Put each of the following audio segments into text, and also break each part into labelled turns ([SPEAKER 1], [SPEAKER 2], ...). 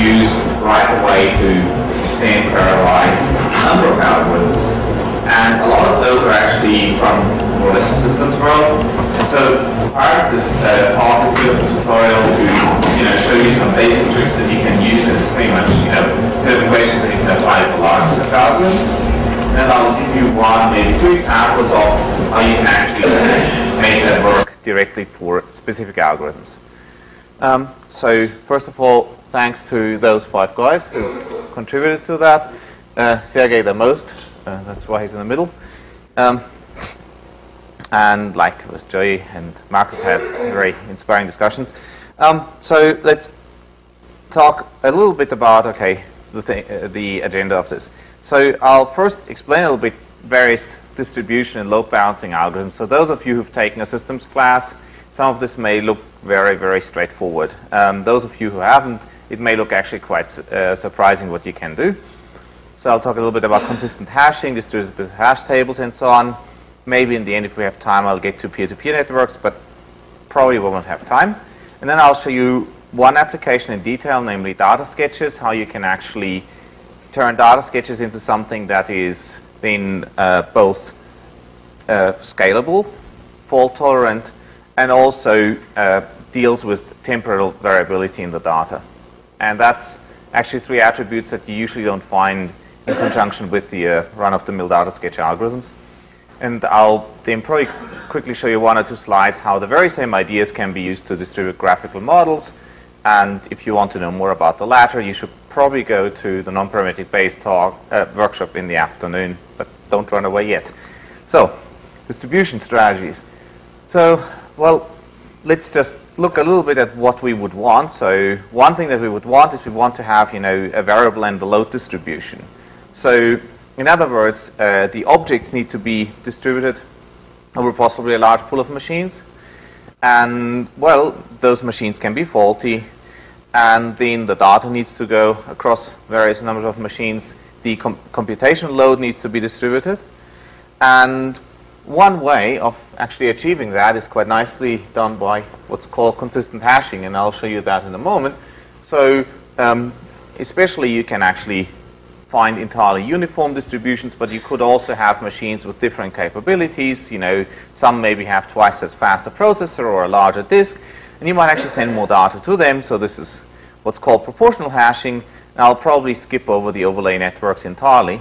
[SPEAKER 1] used right away to extend parallelized number of algorithms. And a lot of those are actually from more or systems world. And so part of this uh, talk is a tutorial to you know show you some basic tricks that you can use and pretty much you know set questions that you can apply to large algorithms. And I'll give you one, maybe two examples of how you can actually make that work directly for specific algorithms. Um, so first of all, thanks to those five guys who contributed to that. Uh, Sergey the most, uh, that's why he's in the middle. Um, and like with Joey and Marcus had very inspiring discussions. Um, so let's talk a little bit about okay the, th- uh, the agenda of this. So I'll first explain a little bit various distribution and load balancing algorithms. So those of you who've taken a systems class, some of this may look very very straightforward. Um, those of you who haven't, it may look actually quite uh, surprising what you can do. So I'll talk a little bit about consistent hashing, distributed hash tables, and so on. Maybe in the end, if we have time, I'll get to peer-to-peer networks, but probably we won't have time. And then I'll show you one application in detail, namely data sketches, how you can actually turn data sketches into something that is then uh, both uh, scalable, fault tolerant, and also uh, deals with temporal variability in the data. And that's actually three attributes that you usually don't find in conjunction with the uh, run-of-the-mill data sketch algorithms. And I'll then probably quickly show you one or two slides how the very same ideas can be used to distribute graphical models. And if you want to know more about the latter, you should probably go to the non-parametric Bayes talk uh, workshop in the afternoon, but don't run away yet. So, distribution strategies. So, well, let's just look a little bit at what we would want. So, one thing that we would want is we want to have, you know, a variable and the load distribution. So, in other words, uh, the objects need to be distributed over possibly a large pool of machines. And, well, those machines can be faulty. And then the data needs to go across various numbers of machines. The com computational load needs to be distributed. And one way of actually achieving that is quite nicely done by what's called consistent hashing. And I'll show you that in a moment. So, um, especially you can actually find entirely uniform distributions, but you could also have machines with different capabilities. You know, some maybe have twice as fast a processor or a larger disk, and you might actually send more data to them. So this is what's called proportional hashing. And I'll probably skip over the overlay networks entirely.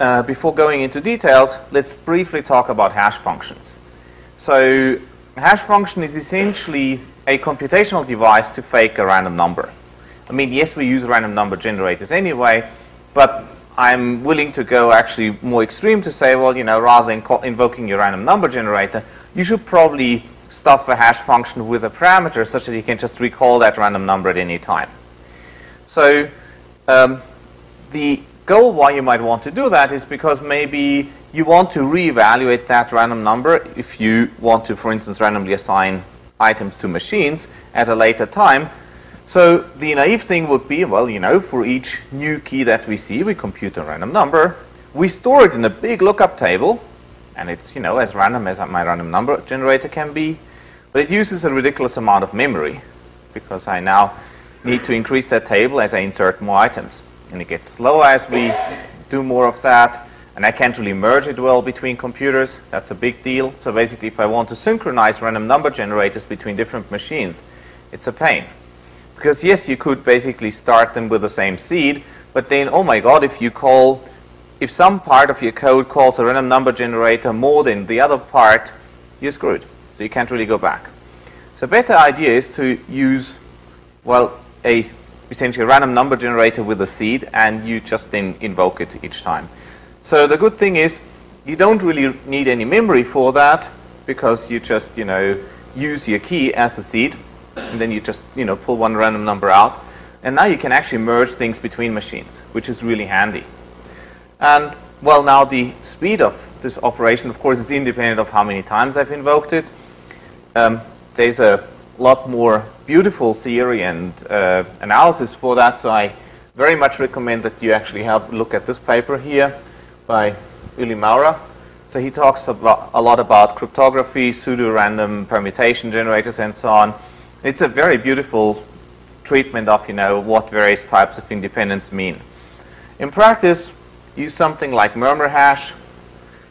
[SPEAKER 1] Uh, before going into details, let's briefly talk about hash functions. So hash function is essentially a computational device to fake a random number. I mean, yes, we use random number generators anyway, but I'm willing to go actually more extreme to say, well, you know, rather than invoking your random number generator, you should probably stuff a hash function with a parameter such that you can just recall that random number at any time. So um, the goal why you might want to do that is because maybe you want to reevaluate that random number if you want to, for instance, randomly assign items to machines at a later time so the naive thing would be, well, you know, for each new key that we see, we compute a random number. We store it in a big lookup table, and it's, you know, as random as my random number generator can be. But it uses a ridiculous amount of memory, because I now need to increase that table as I insert more items. And it gets slower as we do more of that, and I can't really merge it well between computers. That's a big deal. So basically, if I want to synchronize random number generators between different machines, it's a pain. Because yes, you could basically start them with the same seed, but then, oh my god, if you call, if some part of your code calls a random number generator more than the other part, you're screwed. So you can't really go back. So better idea is to use, well, a essentially a random number generator with a seed, and you just then invoke it each time. So the good thing is, you don't really need any memory for that, because you just, you know, use your key as the seed, and then you just you know pull one random number out, and now you can actually merge things between machines, which is really handy. And well, now the speed of this operation, of course, is independent of how many times I've invoked it. Um, there's a lot more beautiful theory and uh, analysis for that, so I very much recommend that you actually have a look at this paper here by Ueli Maurer. So he talks about, a lot about cryptography, pseudo-random permutation generators, and so on. It's a very beautiful treatment of, you know, what various types of independence mean. In practice, use something like murmur hash.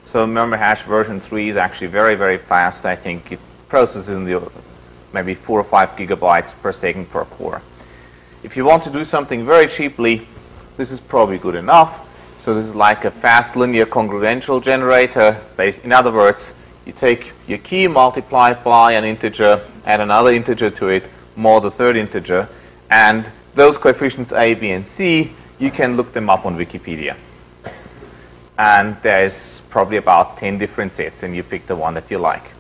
[SPEAKER 1] So murmur hash version 3 is actually very, very fast. I think it processes in the maybe 4 or 5 gigabytes per second per core. If you want to do something very cheaply, this is probably good enough. So this is like a fast linear congruential generator. In other words, you take your key, multiply it by an integer, add another integer to it, mod the third integer, and those coefficients a, b, and c, you can look them up on Wikipedia. And there's probably about 10 different sets, and you pick the one that you like.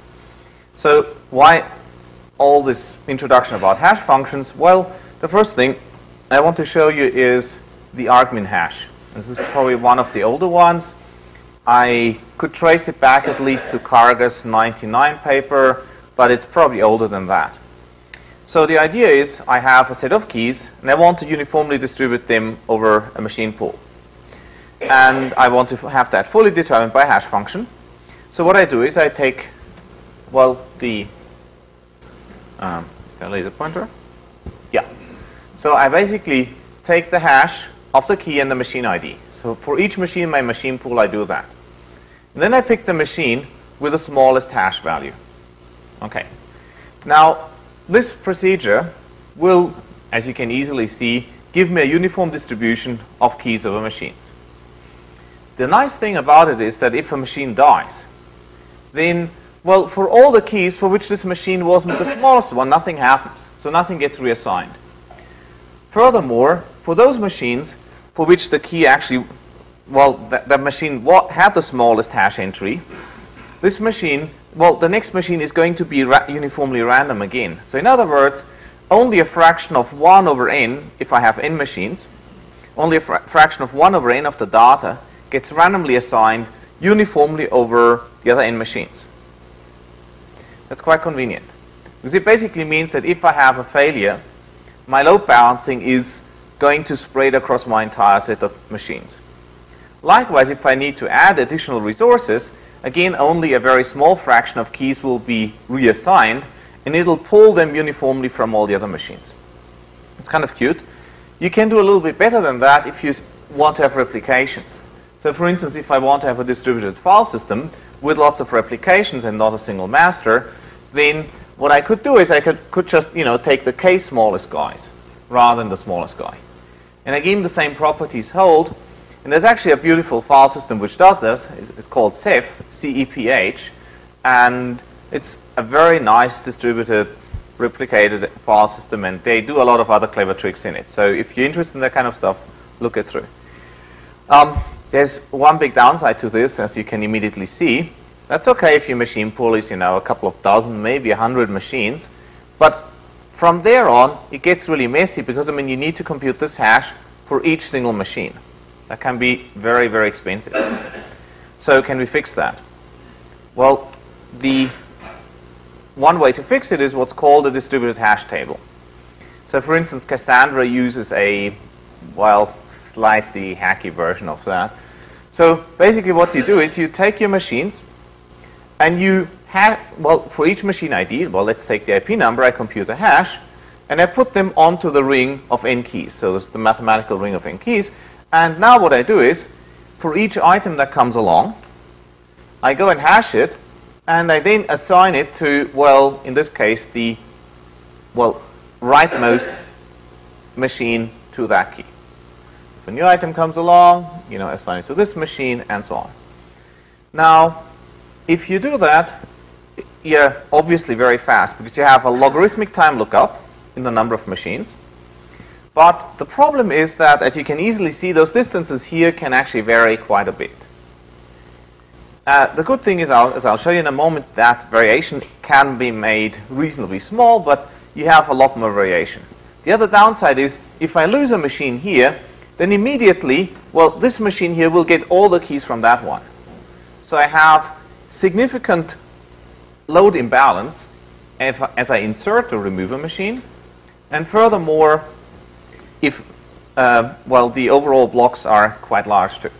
[SPEAKER 1] So why all this introduction about hash functions? Well, the first thing I want to show you is the argmin hash. This is probably one of the older ones. I could trace it back at least to Karger's 99 paper, but it's probably older than that. So the idea is I have a set of keys, and I want to uniformly distribute them over a machine pool. And I want to have that fully determined by hash function. So what I do is I take, well, the um, is that a laser pointer? Yeah. So I basically take the hash of the key and the machine ID. So for each machine in my machine pool, I do that. And then I pick the machine with the smallest hash value. Okay. Now, this procedure will, as you can easily see, give me a uniform distribution of keys over machines. The nice thing about it is that if a machine dies, then, well, for all the keys for which this machine wasn't the smallest one, nothing happens. So nothing gets reassigned. Furthermore, for those machines for which the key actually, well, the, machine had the smallest hash entry, this machine well, the next machine is going to be ra uniformly random again. So in other words, only a fraction of 1 over n, if I have n machines, only a fra fraction of 1 over n of the data gets randomly assigned uniformly over the other n machines. That's quite convenient. Because it basically means that if I have a failure, my load balancing is going to spread across my entire set of machines. Likewise, if I need to add additional resources, Again, only a very small fraction of keys will be reassigned, and it'll pull them uniformly from all the other machines. It's kind of cute. You can do a little bit better than that if you want to have replications. So for instance, if I want to have a distributed file system with lots of replications and not a single master, then what I could do is I could, could just you know, take the k smallest guys rather than the smallest guy. And again, the same properties hold, and there's actually a beautiful file system which does this. It's, it's called Ceph, C-E-P-H, and it's a very nice distributed replicated file system, and they do a lot of other clever tricks in it. So if you're interested in that kind of stuff, look it through. Um, there's one big downside to this, as you can immediately see. That's okay if your machine pool is, you know, a couple of dozen, maybe a hundred machines. But from there on, it gets really messy because, I mean, you need to compute this hash for each single machine. That can be very, very expensive. So can we fix that? Well, the one way to fix it is what's called a distributed hash table. So for instance, Cassandra uses a, well, slightly hacky version of that. So basically what you do is you take your machines and you have, well, for each machine ID, well, let's take the IP number, I compute a hash, and I put them onto the ring of n keys. So it's the mathematical ring of n keys. And now what I do is, for each item that comes along, I go and hash it, and I then assign it to, well, in this case, the, well, rightmost machine to that key. If a new item comes along, you know, assign it to this machine, and so on. Now, if you do that, you're obviously very fast because you have a logarithmic time lookup in the number of machines. But the problem is that, as you can easily see, those distances here can actually vary quite a bit. Uh, the good thing is, I'll, as I'll show you in a moment, that variation can be made reasonably small, but you have a lot more variation. The other downside is, if I lose a machine here, then immediately, well, this machine here will get all the keys from that one. So I have significant load imbalance if, as I insert or remove a machine. And furthermore, if, uh, well, the overall blocks are quite large too.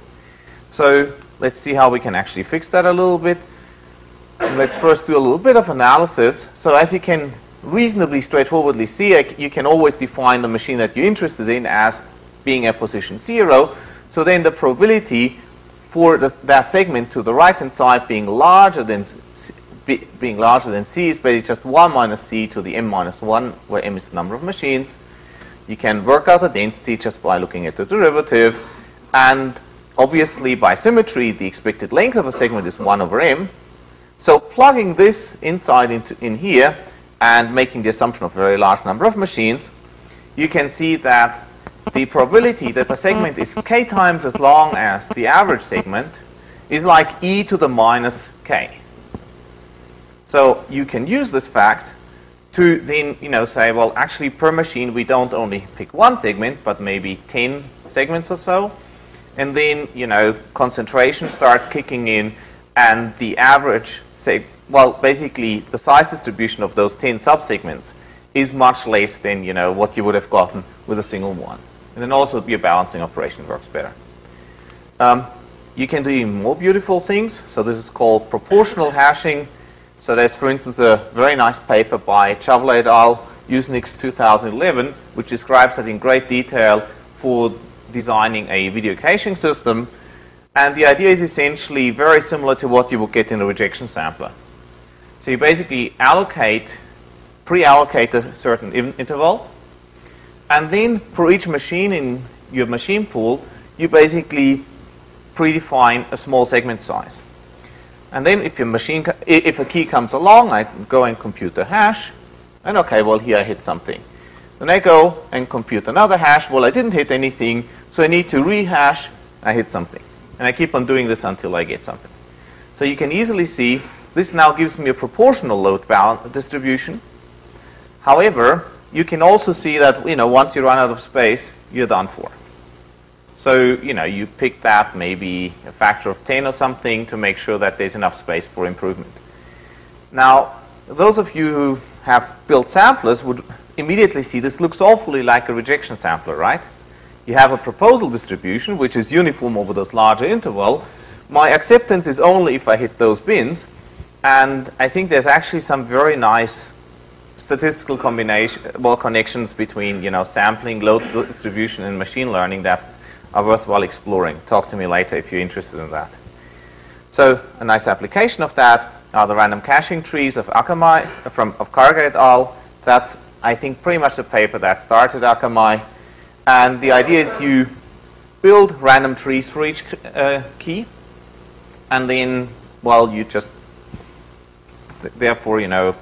[SPEAKER 1] So let's see how we can actually fix that a little bit. Let's first do a little bit of analysis. So as you can reasonably straightforwardly see, you can always define the machine that you're interested in as being at position 0. So then the probability for the, that segment to the right-hand side being larger than C, be, being larger than C is basically just 1 minus C to the m minus 1, where m is the number of machines. You can work out the density just by looking at the derivative. And obviously, by symmetry, the expected length of a segment is 1 over m. So plugging this inside into in here and making the assumption of a very large number of machines, you can see that the probability that the segment is k times as long as the average segment is like e to the minus k. So you can use this fact to then you know say, well, actually per machine we don't only pick one segment, but maybe 10 segments or so. And then you know concentration starts kicking in, and the average say, well, basically the size distribution of those 10 subsegments is much less than you know what you would have gotten with a single one. And then also your balancing operation works better. Um, you can do even more beautiful things. So this is called proportional hashing. So there's, for instance, a very nice paper by Chawla et al. Usenix 2011, which describes that in great detail for designing a video caching system. And the idea is essentially very similar to what you would get in a rejection sampler. So you basically allocate, pre-allocate a certain interval, and then for each machine in your machine pool, you basically predefine a small segment size. And then if your machine, if a key comes along, I go and compute the hash. And okay, well here I hit something. Then I go and compute another hash. Well, I didn't hit anything, so I need to rehash. I hit something. And I keep on doing this until I get something. So you can easily see this now gives me a proportional load balance distribution. However, you can also see that you know once you run out of space, you're done for. So you know you pick that maybe a factor of 10 or something to make sure that there's enough space for improvement. Now, those of you who have built samplers would immediately see this looks awfully like a rejection sampler, right? You have a proposal distribution which is uniform over this larger interval. My acceptance is only if I hit those bins, and I think there's actually some very nice statistical combination, well, connections between you know sampling, load distribution, and machine learning that are worthwhile exploring. Talk to me later if you're interested in that. So a nice application of that are the random caching trees of Akamai from of Karger et al. That's I think pretty much the paper that started Akamai, and the idea is you build random trees for each uh, key, and then well you just th therefore you know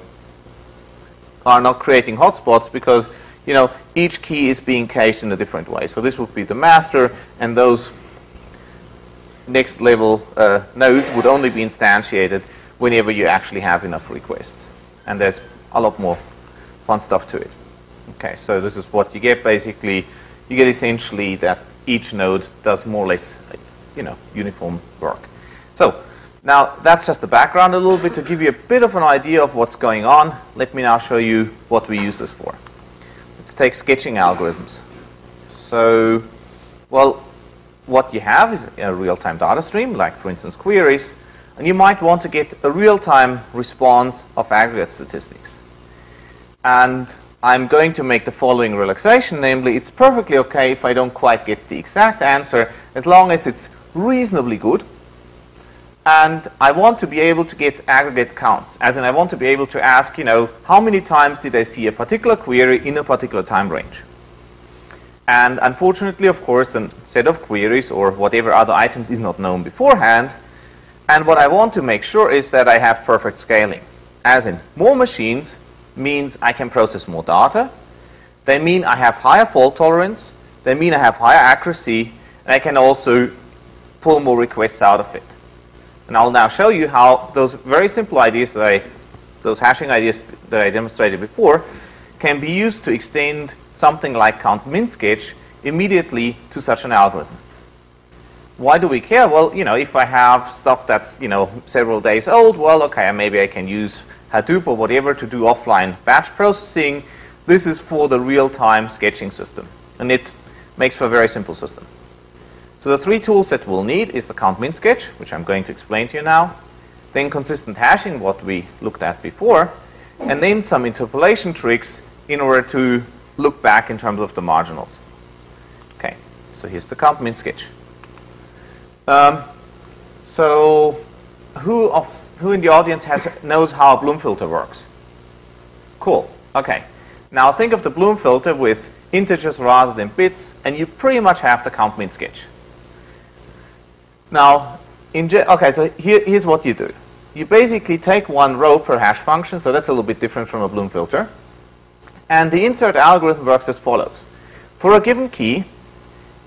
[SPEAKER 1] are not creating hotspots because you know each key is being cached in a different way. So this would be the master, and those next level uh, nodes would only be instantiated whenever you actually have enough requests. And there's a lot more fun stuff to it. Okay, so this is what you get basically. You get essentially that each node does more or less, you know, uniform work. So now, that's just the background a little bit to give you a bit of an idea of what's going on. Let me now show you what we use this for. Let's take sketching algorithms. So, well, what you have is a real-time data stream, like, for instance, queries, and you might want to get a real-time response of aggregate statistics. And I'm going to make the following relaxation, namely, it's perfectly okay if I don't quite get the exact answer, as long as it's reasonably good, and I want to be able to get aggregate counts, as in I want to be able to ask, you know, how many times did I see a particular query in a particular time range? And unfortunately, of course, the set of queries or whatever other items is not known beforehand. And what I want to make sure is that I have perfect scaling. As in, more machines means I can process more data. They mean I have higher fault tolerance. They mean I have higher accuracy. And I can also pull more requests out of it. And I'll now show you how those very simple ideas that I, those hashing ideas that I demonstrated before, can be used to extend something like count min sketch immediately to such an algorithm. Why do we care? Well, you know, if I have stuff that's, you know, several days old, well, okay, maybe I can use Hadoop or whatever to do offline batch processing. This is for the real-time sketching system. And it makes for a very simple system. So the three tools that we'll need is the count min sketch, which I'm going to explain to you now, then consistent hashing, what we looked at before, and then some interpolation tricks in order to look back in terms of the marginals. Okay, so here's the Count-Min sketch. Um, so who of who in the audience has knows how a Bloom filter works? Cool. Okay. Now think of the Bloom filter with integers rather than bits, and you pretty much have the Count-Min sketch. Now, okay, so here, here's what you do. You basically take one row per hash function, so that's a little bit different from a Bloom filter. And the insert algorithm works as follows. For a given key,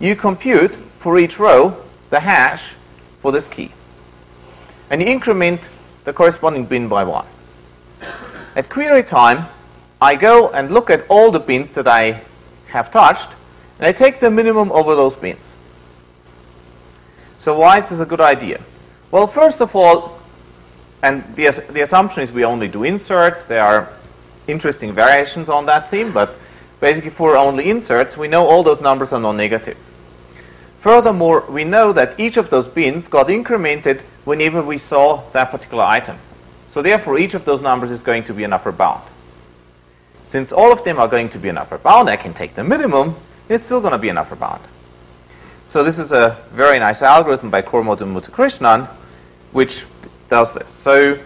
[SPEAKER 1] you compute for each row the hash for this key. And you increment the corresponding bin by one. At query time, I go and look at all the bins that I have touched, and I take the minimum over those bins. So why is this a good idea? Well, first of all, and the, the assumption is we only do inserts. There are interesting variations on that theme, but basically for only inserts, we know all those numbers are non-negative. Furthermore, we know that each of those bins got incremented whenever we saw that particular item. So therefore, each of those numbers is going to be an upper bound. Since all of them are going to be an upper bound, I can take the minimum, it's still going to be an upper bound. So this is a very nice algorithm by Cormode and Muthukrishnan, which does this. So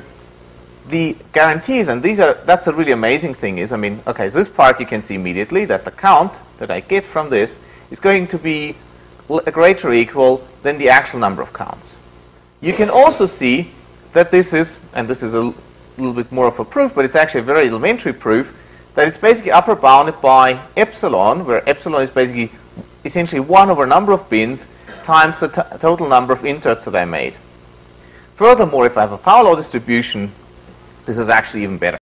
[SPEAKER 1] the guarantees, and these are that's a really amazing thing is, I mean, okay, so this part you can see immediately that the count that I get from this is going to be greater or equal than the actual number of counts. You can also see that this is, and this is a little bit more of a proof, but it's actually a very elementary proof, that it's basically upper bounded by epsilon, where epsilon is basically essentially 1 over number of bins times the total number of inserts that I made. Furthermore, if I have a power law distribution, this is actually even better.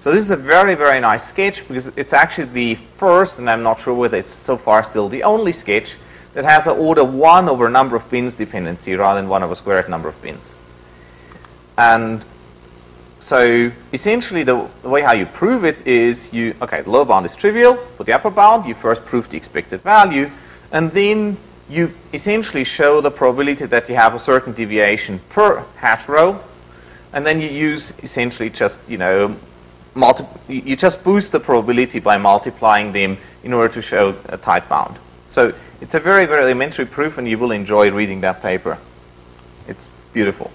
[SPEAKER 1] So this is a very, very nice sketch because it's actually the first, and I'm not sure whether it's so far still the only sketch, that has an order 1 over number of bins dependency rather than 1 over squared number of bins. And so essentially the, the, way how you prove it is you, okay, the lower bound is trivial. For the upper bound, you first prove the expected value, and then you essentially show the probability that you have a certain deviation per hash row, and then you use essentially just, you know, multi you just boost the probability by multiplying them in order to show a tight bound. So it's a very, very elementary proof, and you will enjoy reading that paper. It's beautiful.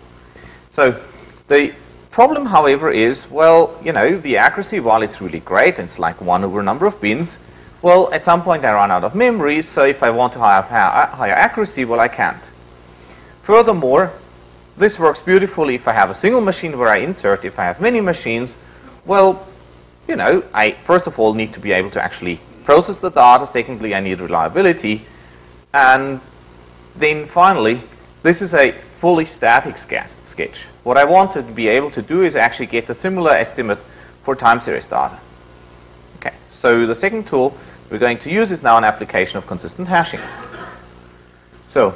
[SPEAKER 1] So the problem, however, is, well, you know, the accuracy, while it's really great, it's like 1 over number of bins, well, at some point I run out of memory, so if I want to have uh, higher accuracy, well, I can't. Furthermore, this works beautifully if I have a single machine where I insert. If I have many machines, well, you know, I first of all need to be able to actually process the data. Secondly, I need reliability. And then finally, this is a fully static sketch. What I want to be able to do is actually get a similar estimate for time series data. Okay, so the second tool we're going to use is now an application of consistent hashing. So,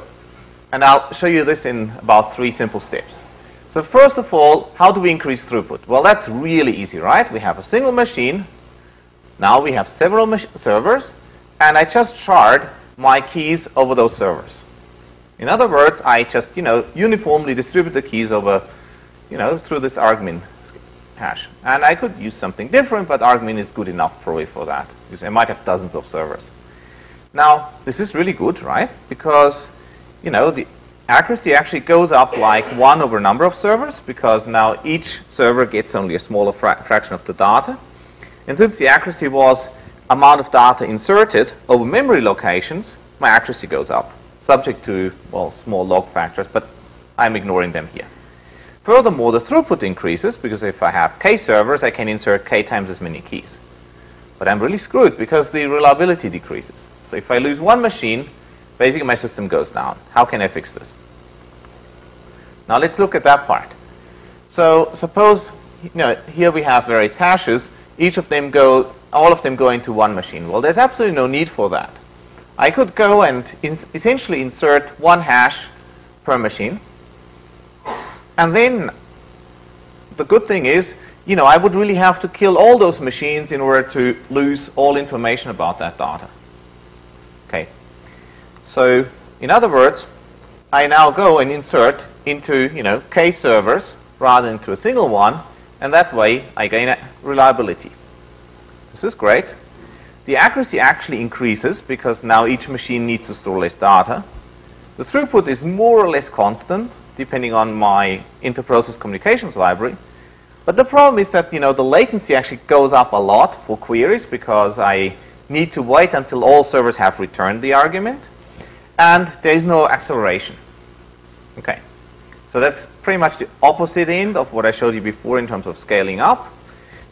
[SPEAKER 1] and I'll show you this in about three simple steps. So first of all, how do we increase throughput? Well, that's really easy, right? We have a single machine. Now we have several servers, and I just shard my keys over those servers. In other words, I just, you know, uniformly distribute the keys over, you know, through this argmin hash. And I could use something different, but argmin is good enough probably for that, I might have dozens of servers. Now, this is really good, right? Because, you know, the accuracy actually goes up like 1 over a number of servers, because now each server gets only a smaller fra fraction of the data. And since the accuracy was amount of data inserted over memory locations, my accuracy goes up, subject to, well, small log factors, but I'm ignoring them here. Furthermore, the throughput increases because if I have k servers, I can insert k times as many keys. But I'm really screwed because the reliability decreases. So if I lose one machine, basically my system goes down. How can I fix this? Now let's look at that part. So suppose you know, here we have various hashes. Each of them go all of them go into one machine. Well, there's absolutely no need for that. I could go and essentially insert one hash per machine. And then the good thing is, you know, I would really have to kill all those machines in order to lose all information about that data. Okay. So, in other words, I now go and insert into, you know, k servers rather than into a single one, and that way I gain reliability. This is great. The accuracy actually increases because now each machine needs to store less data. The throughput is more or less constant depending on my inter-process communications library. But the problem is that you know the latency actually goes up a lot for queries because I need to wait until all servers have returned the argument, and there is no acceleration. Okay, so that's pretty much the opposite end of what I showed you before in terms of scaling up.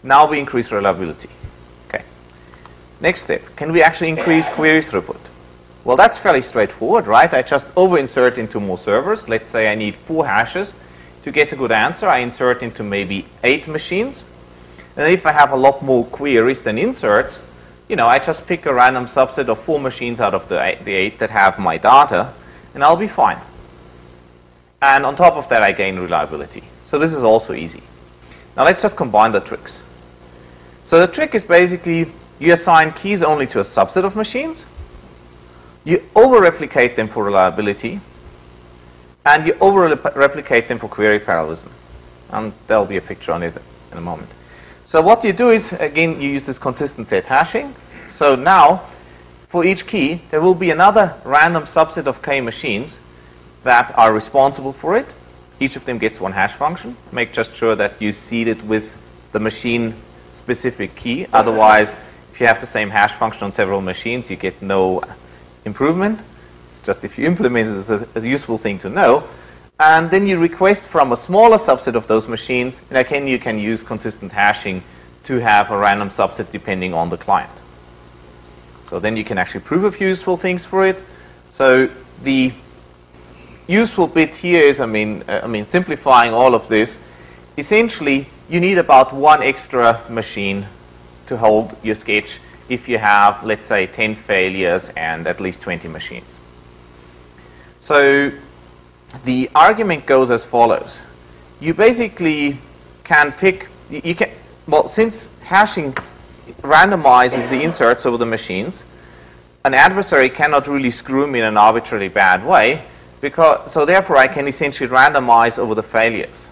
[SPEAKER 1] Now we increase reliability. Next step: can we actually increase query throughput? Well, that's fairly straightforward, right? I just over-insert into more servers. Let's say I need four hashes to get a good answer. I insert into maybe eight machines. And if I have a lot more queries than inserts, you know, I just pick a random subset of four machines out of the eight, the eight that have my data, and I'll be fine. And on top of that, I gain reliability. So this is also easy. Now let's just combine the tricks. So the trick is basically you assign keys only to a subset of machines, you over-replicate them for reliability, and you over-replicate them for query parallelism. And there'll be a picture on it in a moment. So what you do is, again, you use this consistent set hashing. So now, for each key, there will be another random subset of k machines that are responsible for it. Each of them gets one hash function. Make just sure that you seed it with the machine-specific key. Otherwise, if you have the same hash function on several machines, you get no improvement. It's just if you implement it, it's a, a useful thing to know. And then you request from a smaller subset of those machines, and again, you can use consistent hashing to have a random subset depending on the client. So then you can actually prove a few useful things for it. So the useful bit here is, I mean, uh, I mean, simplifying all of this, essentially, you need about one extra machine to hold your sketch if you have, let's say, 10 failures and at least 20 machines. So the argument goes as follows. You basically can pick, you can, well, since hashing randomizes the inserts over the machines, an adversary cannot really screw me in an arbitrarily bad way, because, so therefore I can essentially randomize over the failures.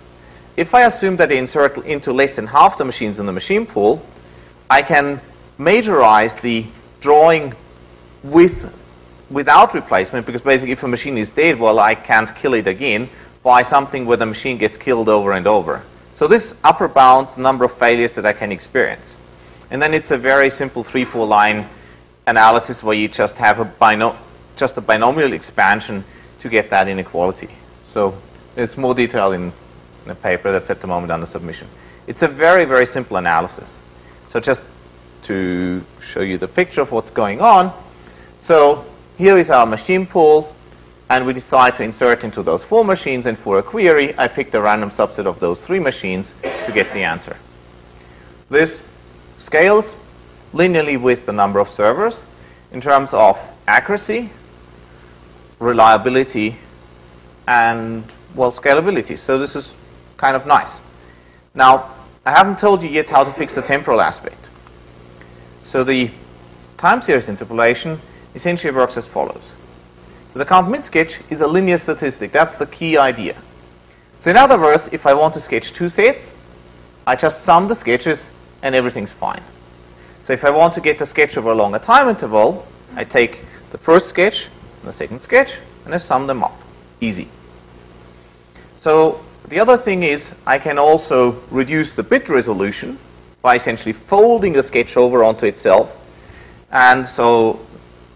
[SPEAKER 1] If I assume that they insert into less than half the machines in the machine pool, I can majorize the drawing with without replacement because basically if a machine is dead, well, I can't kill it again by something where the machine gets killed over and over. So this upper bounds the number of failures that I can experience. And then it's a very simple three, four line analysis where you just have a just a binomial expansion to get that inequality. So there's more detail in the paper that's at the moment under submission. It's a very, very simple analysis. So just to show you the picture of what's going on. So here is our machine pool, and we decide to insert into those four machines, and for a query, I pick the random subset of those three machines to get the answer. This scales linearly with the number of servers in terms of accuracy, reliability, and, well, scalability. So this is kind of nice. Now, I haven't told you yet how to fix the temporal aspect. So the time series interpolation essentially works as follows. So the Count-Min sketch is a linear statistic. That's the key idea. So in other words, if I want to sketch two sets, I just sum the sketches and everything's fine. So if I want to get the sketch over a longer time interval, I take the first sketch and the second sketch and I sum them up. Easy. So the other thing is I can also reduce the bit resolution by essentially folding the sketch over onto itself. And so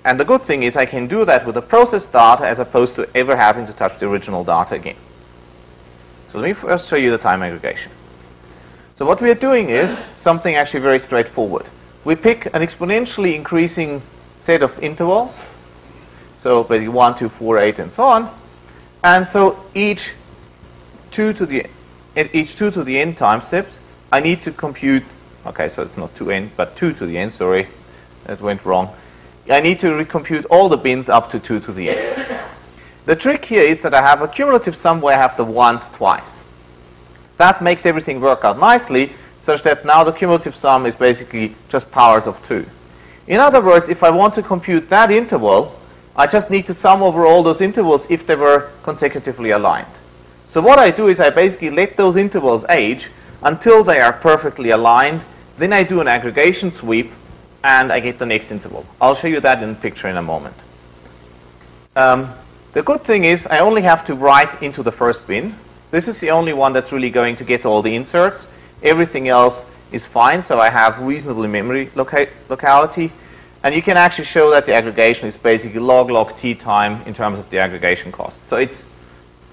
[SPEAKER 1] and the good thing is I can do that with the processed data as opposed to ever having to touch the original data again. So let me first show you the time aggregation. So what we are doing is something actually very straightforward. We pick an exponentially increasing set of intervals. So basically 1, 2, 4, 8, and so on. And so each 2 to the at each 2 to the n time steps, I need to compute, okay, so it's not 2n, but 2 to the n, sorry, that went wrong. I need to recompute all the bins up to 2 to the n. The trick here is that I have a cumulative sum where I have the ones twice. That makes everything work out nicely, such that now the cumulative sum is basically just powers of 2. In other words, if I want to compute that interval, I just need to sum over all those intervals if they were consecutively aligned. So what I do is I basically let those intervals age until they are perfectly aligned. Then I do an aggregation sweep and I get the next interval. I'll show you that in the picture in a moment. Um, the good thing is I only have to write into the first bin. This is the only one that's really going to get all the inserts. Everything else is fine, so I have reasonable memory loca locality. And you can actually show that the aggregation is basically log log t time in terms of the aggregation cost. So it's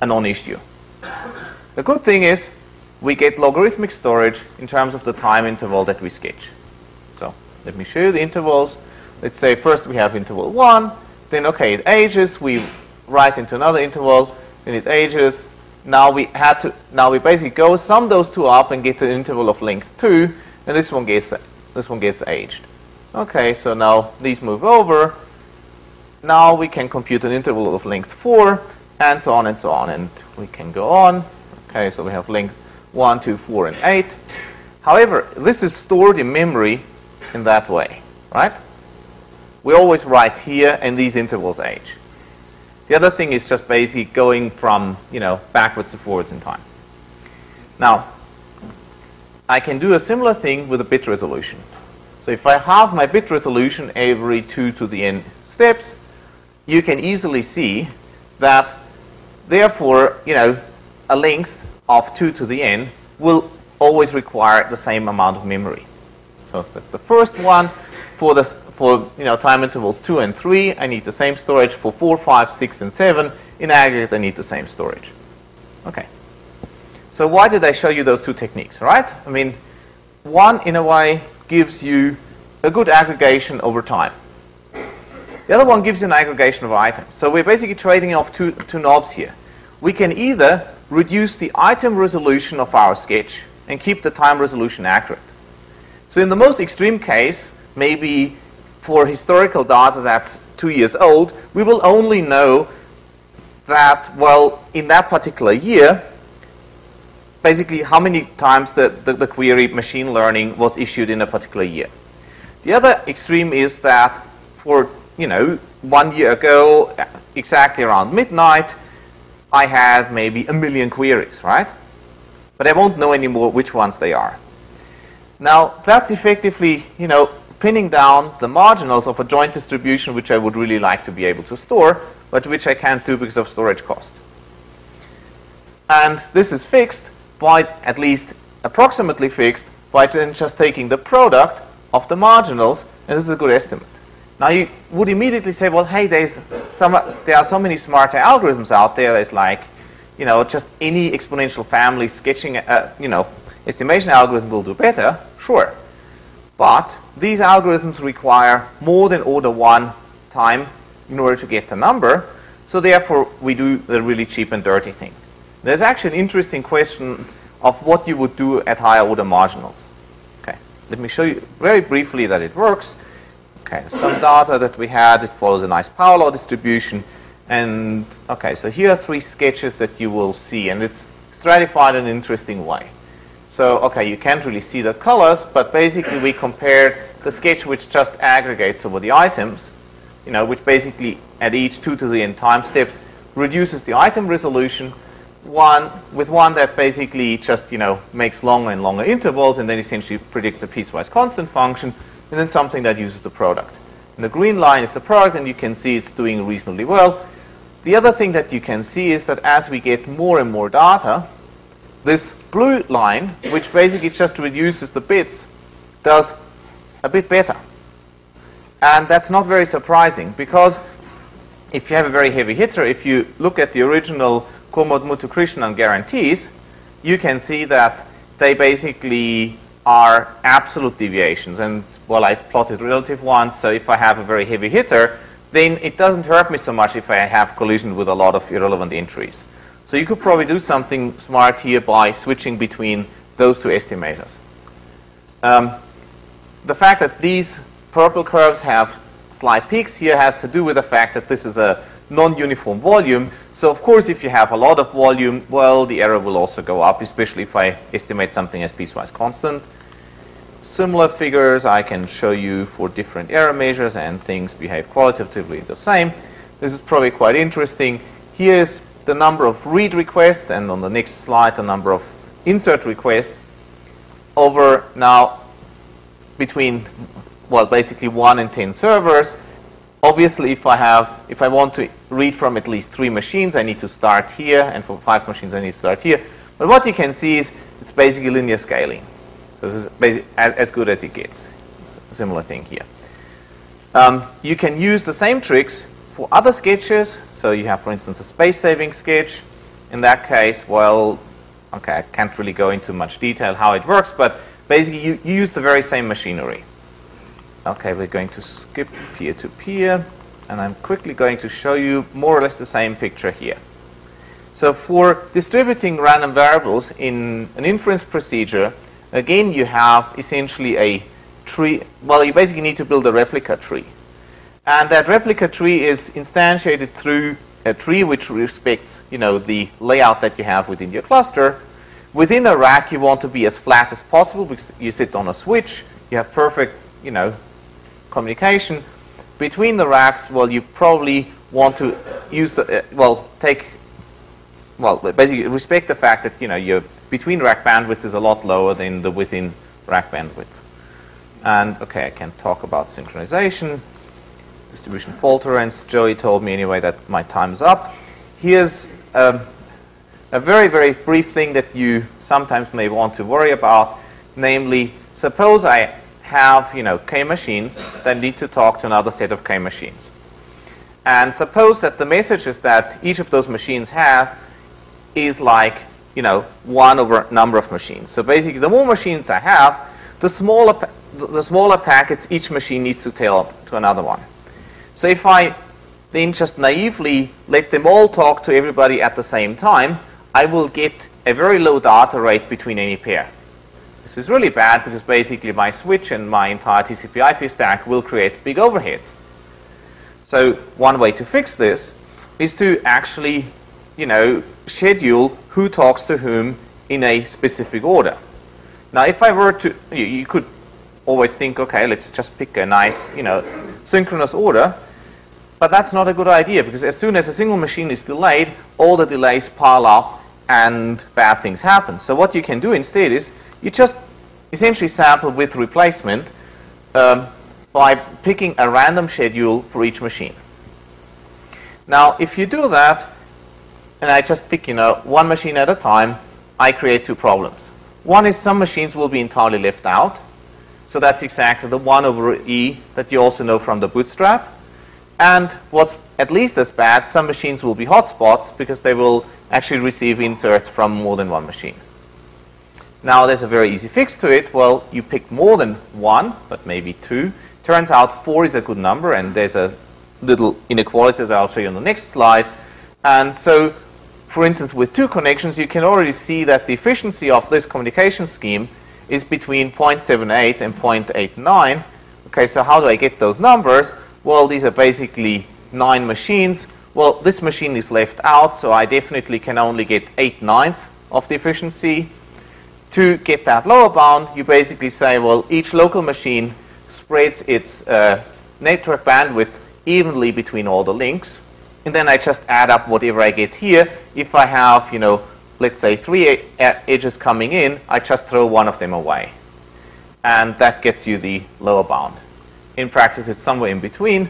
[SPEAKER 1] a non-issue. The good thing is we get logarithmic storage in terms of the time interval that we sketch. So let me show you the intervals. Let's say first we have interval 1, then okay, it ages, we write into another interval, then it ages. Now we had to now we basically go sum those two up and get an interval of length 2, and this one gets this one gets aged. Okay, so now these move over. Now we can compute an interval of length 4, and so on and so on, and we can go on. Okay, so we have length 1, 2, 4, and 8. However, this is stored in memory in that way, right? We always write here, and these intervals age. The other thing is just basically going from, you know, backwards to forwards in time. Now, I can do a similar thing with a bit resolution. So if I halve my bit resolution every 2 to the n steps, you can easily see that, therefore, you know, a length of 2 to the n will always require the same amount of memory. So that's the first one. For the for you know time intervals 2 and 3, I need the same storage. For 4, 5, 6, and 7, in aggregate, I need the same storage. Okay. So why did I show you those two techniques, right? I mean, one, in a way, gives you a good aggregation over time. The other one gives you an aggregation of items. So we're basically trading off two, two knobs here. We can either reduce the item resolution of our sketch and keep the time resolution accurate. So in the most extreme case, maybe for historical data that's two years old, we will only know that, well, in that particular year, basically how many times the, the, the, query machine learning was issued in a particular year. The other extreme is that for, you know, one year ago, exactly around midnight, I had maybe a million queries, right? But I won't know anymore which ones they are. Now, that's effectively, you know, pinning down the marginals of a joint distribution which I would really like to be able to store, but which I can't do because of storage cost. And this is fixed by, at least approximately fixed, by just taking the product of the marginals, and this is a good estimate. Now you would immediately say, well, hey, there's some, there are so many smarter algorithms out there. It's like, you know, just any exponential family sketching, a, you know, estimation algorithm will do better. Sure. But these algorithms require more than order one time in order to get the number. So therefore, we do the really cheap and dirty thing. There's actually an interesting question of what you would do at higher order marginals. Okay, let me show you very briefly that it works. Okay, some data that we had, it follows a nice power law distribution. And, okay, so here are three sketches that you will see, and it's stratified in an interesting way. So, okay, you can't really see the colors, but basically we compared the sketch which just aggregates over the items, you know, which basically at each 2 to the n time steps reduces the item resolution, one with one that basically just, you know, makes longer and longer intervals and then essentially predicts a piecewise constant function, and then something that uses the product. And the green line is the product, and you can see it's doing reasonably well. The other thing that you can see is that as we get more and more data, this blue line, which basically just reduces the bits, does a bit better. And that's not very surprising because if you have a very heavy hitter, if you look at the original Cormode Muthukrishnan guarantees, you can see that they basically are absolute deviations. And well, I plotted relative ones, so if I have a very heavy hitter, then it doesn't hurt me so much if I have collision with a lot of irrelevant entries. So you could probably do something smart here by switching between those two estimators. Um, the fact that these purple curves have slight peaks here has to do with the fact that this is a non-uniform volume. So of course, if you have a lot of volume, well, the error will also go up, especially if I estimate something as piecewise constant. Similar figures I can show you for different error measures and things behave qualitatively the same. This is probably quite interesting. Here's the number of read requests and on the next slide the number of insert requests. over now between, well, basically 1 and 10 servers. Obviously, if I have, if I want to read from at least three machines, I need to start here, and for five machines, I need to start here. But what you can see is it's basically linear scaling. So this is as, as good as it gets. Similar thing here. Um, you can use the same tricks for other sketches. So you have, for instance, a space-saving sketch. In that case, well, okay, I can't really go into much detail how it works, but basically you, you use the very same machinery. Okay, we're going to skip peer-to-peer, -peer, and I'm quickly going to show you more or less the same picture here. So for distributing random variables in an inference procedure, again you have essentially a tree, well you basically need to build a replica tree. And that replica tree is instantiated through a tree which respects, you know, the layout that you have within your cluster. Within a rack, you want to be as flat as possible because you sit on a switch. You have perfect, you know, communication. Between the racks, well, you probably want to use the, uh, well, take, well, basically respect the fact that, you know, your between rack bandwidth is a lot lower than the within rack bandwidth. And, okay, I can talk about synchronization distribution fault tolerance. Joey told me anyway that my time's up. Here's um, a very, very brief thing that you sometimes may want to worry about, namely, suppose I have, you know, K machines that need to talk to another set of K machines. And suppose that the messages that each of those machines have is like, you know, one over number of machines. So basically, the more machines I have, the smaller, the smaller packets each machine needs to tell to another one. So if I then just naively let them all talk to everybody at the same time, I will get a very low data rate between any pair. This is really bad because basically my switch and my entire TCP IP stack will create big overheads. So one way to fix this is to actually, you know, schedule who talks to whom in a specific order. Now, if I were to, you, you could always think, okay, let's just pick a nice, you know, synchronous order. But that's not a good idea because as soon as a single machine is delayed, all the delays pile up and bad things happen. So what you can do instead is you just essentially sample with replacement um, by picking a random schedule for each machine. Now, if you do that, and I just pick, you know, one machine at a time, I create two problems. One is some machines will be entirely left out. So that's exactly the 1 over E that you also know from the bootstrap. And what's at least as bad, some machines will be hotspots because they will actually receive inserts from more than one machine. Now there's a very easy fix to it. Well, you pick more than one, but maybe two. Turns out four is a good number, and there's a little inequality that I'll show you on the next slide. And so, for instance, with two connections, you can already see that the efficiency of this communication scheme is between 0.78 and 0.89. Okay, so how do I get those numbers? well, these are basically nine machines. Well, this machine is left out, so I definitely can only get 8 ninths of the efficiency. To get that lower bound, you basically say, well, each local machine spreads its uh, network bandwidth evenly between all the links. And then I just add up whatever I get here. If I have, you know, let's say three edges coming in, I just throw one of them away. And that gets you the lower bound. In practice, it's somewhere in between.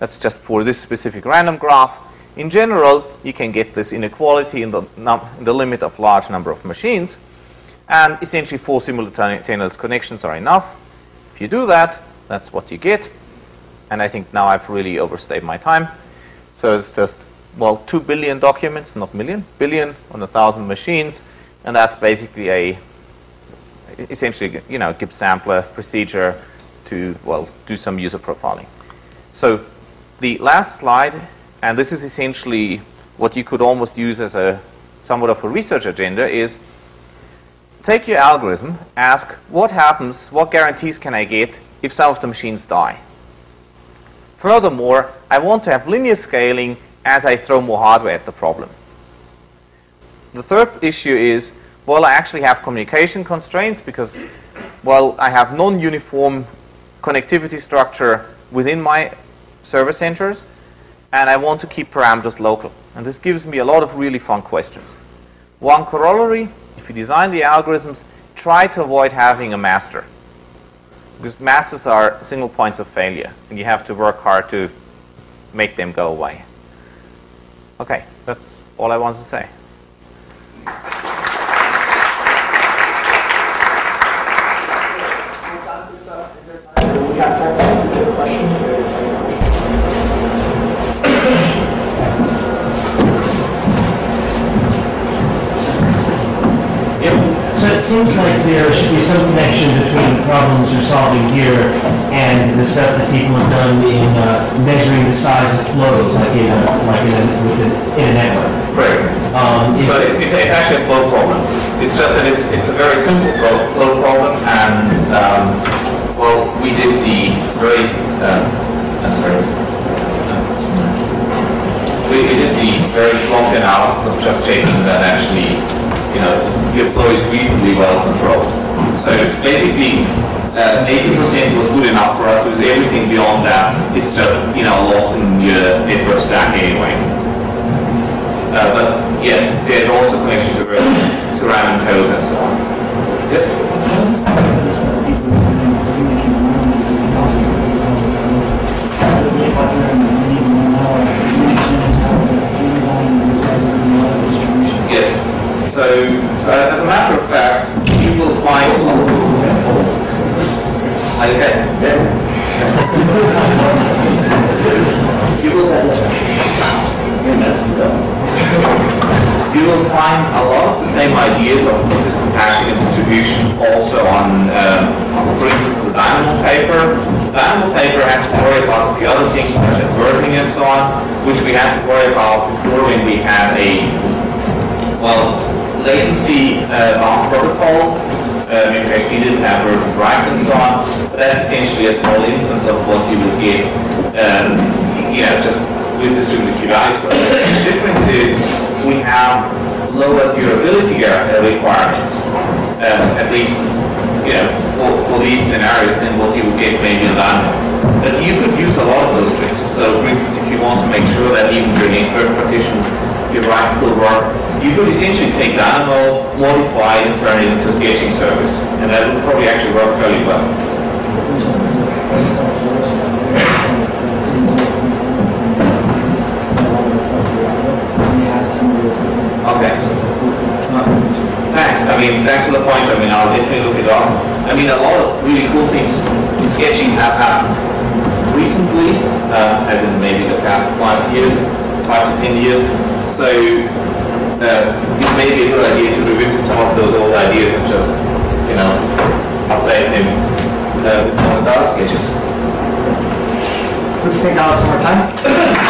[SPEAKER 1] That's just for this specific random graph. In general, you can get this inequality in the, in the limit of large number of machines. And essentially, four simultaneous connections are enough. If you do that, that's what you get. And I think now I've really overstayed my time. So it's just, well, 2 billion documents, not million, billion on a thousand machines. And that's basically a, essentially, you know, Gibbs sampler procedure to, well, do some user profiling. So the last slide, and this is essentially what you could almost use as a somewhat of a research agenda, is take your algorithm, ask what happens, what guarantees can I get if some of the machines die. Furthermore, I want to have linear scaling as I throw more hardware at the problem. The third issue is, well, I actually have communication constraints because, well, I have non-uniform connectivity structure within my server centers, and I want to keep parameters local. And this gives me a lot of really fun questions. One corollary, if you design the algorithms,
[SPEAKER 2] try to avoid having a master. Because masters are single points of failure, and you have to work hard to make them go away. Okay, that's all I want to say.
[SPEAKER 3] Seems like there should be some connection between the problems you're solving here and the stuff that people have done in uh, measuring the size of flows, like in a, like in a, with a, in a network.
[SPEAKER 1] Correct.
[SPEAKER 3] Um,
[SPEAKER 1] So it- it's, it's actually a flow problem. It's just that it's, it's a very simple flow, flow problem 80% was good enough for us because everything beyond that is just, you know, lost in your network stack anyway. Uh, but yes, there's also connection to, to random codes and so on. Yes?
[SPEAKER 4] People.
[SPEAKER 1] Yes. So, uh, as a matter of fact, will find. You will. You will find a lot of the same ideas of consistent hashing and distribution also on, um, for instance, the Dynamo paper. The Dynamo paper has to worry about a few other things such as versioning and so on, which we had to worry about before when we had a well, latency uh, bound protocol, uh, maybe actually didn't have version rights and so on, but that's essentially a small instance of what you would get, um, you know, just with distributed. But the difference is we have lower durability requirements, um, at least, you know, for, for these scenarios than what you would get maybe in Dynamo. But you could use a lot of those tricks. So for instance, if you want to make sure that even during network partitions, your writes still work, you could essentially take Dynamo, modify it, and turn it into a sketching service. And that would probably actually work fairly well. Okay. Thanks. I mean, thanks for the point. I mean, I'll definitely look it up. I mean, a lot of really cool things in sketching have happened recently, uh, as in maybe the past five years, five to ten years. So uh, it may be a good idea to revisit some of those old ideas and just, you know, update them uh, with modern data sketches.
[SPEAKER 4] Let's thank Alex one more time.